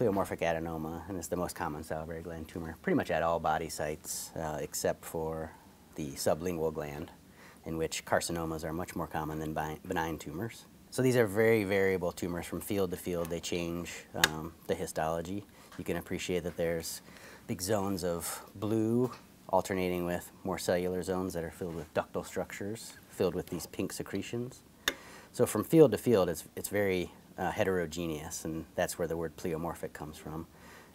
pleomorphic adenoma, and it's the most common salivary gland tumor, pretty much at all body sites uh, except for the sublingual gland, in which carcinomas are much more common than benign tumors. So these are very variable tumors from field to field. They change um, the histology. You can appreciate that there's big zones of blue alternating with more cellular zones that are filled with ductal structures, filled with these pink secretions. So from field to field, it's, it's very uh, heterogeneous, and that's where the word pleomorphic comes from.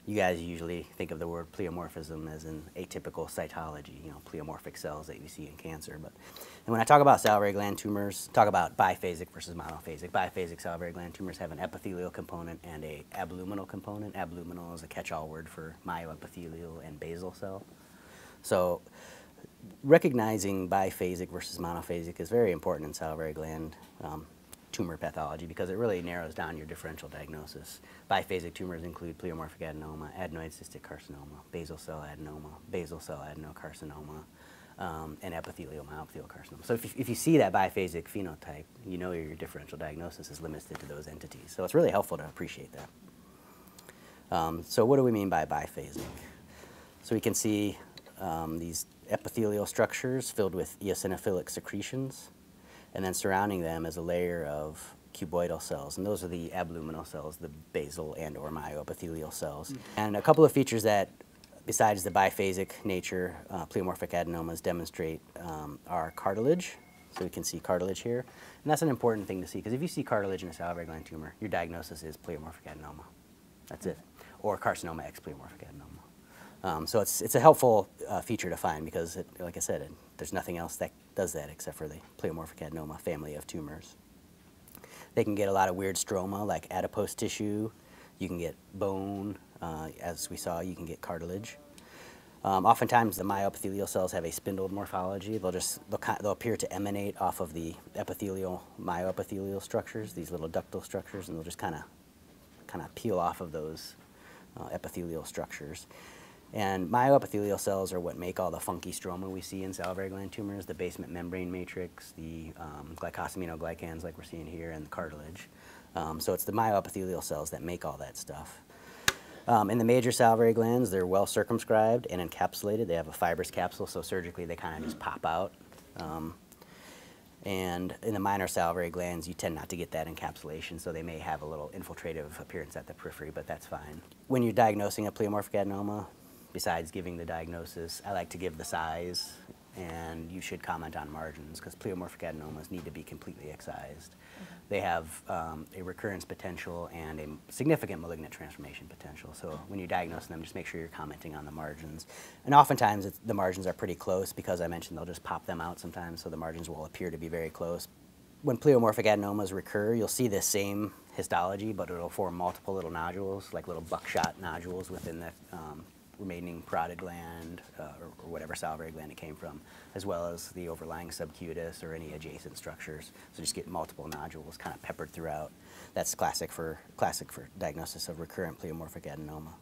You guys usually think of the word pleomorphism as an atypical cytology, you know, pleomorphic cells that you see in cancer. But and when I talk about salivary gland tumors, talk about biphasic versus monophasic. Biphasic salivary gland tumors have an epithelial component and a abluminal component. Abluminal is a catch-all word for myoepithelial and basal cell. So recognizing biphasic versus monophasic is very important in salivary gland um, tumor pathology because it really narrows down your differential diagnosis. Biphasic tumors include pleomorphic adenoma, adenoid cystic carcinoma, basal cell adenoma, basal cell adenocarcinoma, um, and epithelial myoepithelial carcinoma. So if you, if you see that biphasic phenotype, you know your differential diagnosis is limited to those entities. So it's really helpful to appreciate that. Um, so what do we mean by biphasic? So we can see um, these epithelial structures filled with eosinophilic secretions and then surrounding them is a layer of cuboidal cells, and those are the abluminal cells, the basal and or myoepithelial cells. Mm. And a couple of features that, besides the biphasic nature, uh, pleomorphic adenomas demonstrate um, are cartilage. So we can see cartilage here. And that's an important thing to see, because if you see cartilage in a salivary gland tumor, your diagnosis is pleomorphic adenoma. That's it. Or carcinoma ex pleomorphic adenoma. Um, so it's, it's a helpful uh, feature to find because, it, like I said, it, there's nothing else that does that except for the pleomorphic adenoma family of tumors. They can get a lot of weird stroma like adipose tissue. You can get bone. Uh, as we saw, you can get cartilage. Um, oftentimes, the myoepithelial cells have a spindled morphology. They'll just they'll, they'll appear to emanate off of the epithelial myoepithelial structures, these little ductal structures, and they'll just kind of kind of peel off of those uh, epithelial structures. And myoepithelial cells are what make all the funky stroma we see in salivary gland tumors, the basement membrane matrix, the um, glycosaminoglycans like we're seeing here, and the cartilage. Um, so it's the myoepithelial cells that make all that stuff. Um, in the major salivary glands, they're well circumscribed and encapsulated. They have a fibrous capsule, so surgically they kind of just pop out. Um, and in the minor salivary glands, you tend not to get that encapsulation, so they may have a little infiltrative appearance at the periphery, but that's fine. When you're diagnosing a pleomorphic adenoma, besides giving the diagnosis, I like to give the size, and you should comment on margins because pleomorphic adenomas need to be completely excised. Mm -hmm. They have um, a recurrence potential and a significant malignant transformation potential. So when you diagnose them, just make sure you're commenting on the margins. And oftentimes the margins are pretty close because I mentioned they'll just pop them out sometimes, so the margins will appear to be very close. When pleomorphic adenomas recur, you'll see the same histology, but it'll form multiple little nodules, like little buckshot nodules within the um, remaining parotid gland uh, or, or, whatever salivary gland it came from, as well as the overlying subcutis or any adjacent structures. So just get multiple nodules kind of peppered throughout. That's classic for, classic for diagnosis of recurrent pleomorphic adenoma.